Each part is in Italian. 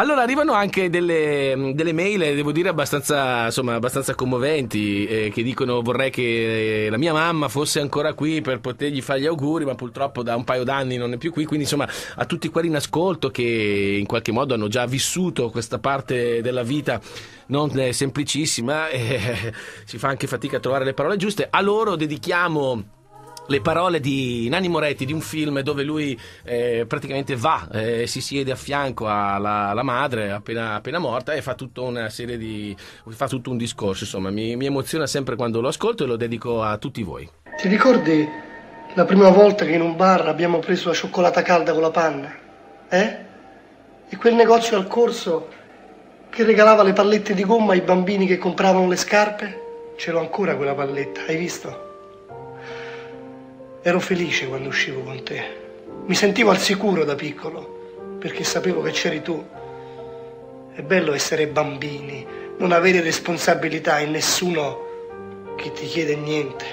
Allora arrivano anche delle, delle mail, devo dire, abbastanza, insomma, abbastanza commoventi, eh, che dicono vorrei che la mia mamma fosse ancora qui per potergli fare gli auguri, ma purtroppo da un paio d'anni non è più qui. Quindi, insomma, a tutti quelli in ascolto che in qualche modo hanno già vissuto questa parte della vita non semplicissima, eh, si fa anche fatica a trovare le parole giuste, a loro dedichiamo le parole di Nanni Moretti di un film dove lui eh, praticamente va, eh, si siede a fianco alla, alla madre appena, appena, morta e fa tutta una serie di. fa tutto un discorso. Insomma, mi, mi emoziona sempre quando lo ascolto e lo dedico a tutti voi. Ti ricordi la prima volta che in un bar abbiamo preso la cioccolata calda con la panna? Eh? E quel negozio al corso che regalava le pallette di gomma ai bambini che compravano le scarpe? Ce l'ho ancora quella palletta, hai visto? Ero felice quando uscivo con te. Mi sentivo al sicuro da piccolo, perché sapevo che c'eri tu. È bello essere bambini, non avere responsabilità e nessuno che ti chiede niente.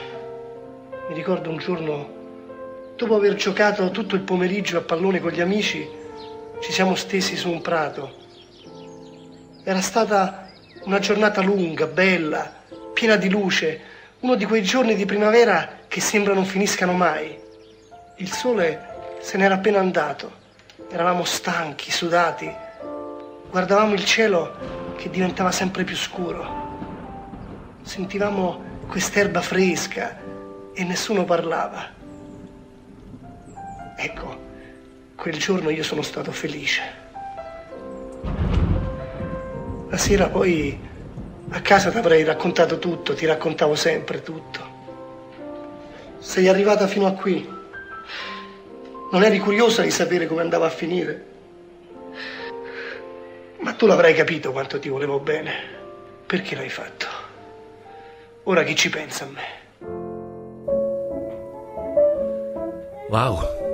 Mi ricordo un giorno, dopo aver giocato tutto il pomeriggio a pallone con gli amici, ci siamo stesi su un prato. Era stata una giornata lunga, bella, piena di luce, uno di quei giorni di primavera che sembra non finiscano mai. Il sole se n'era appena andato. Eravamo stanchi, sudati. Guardavamo il cielo che diventava sempre più scuro. Sentivamo quest'erba fresca e nessuno parlava. Ecco, quel giorno io sono stato felice. La sera poi a casa ti avrei raccontato tutto, ti raccontavo sempre tutto. Sei arrivata fino a qui. Non eri curiosa di sapere come andava a finire? Ma tu l'avrai capito quanto ti volevo bene. Perché l'hai fatto? Ora chi ci pensa a me? Wow.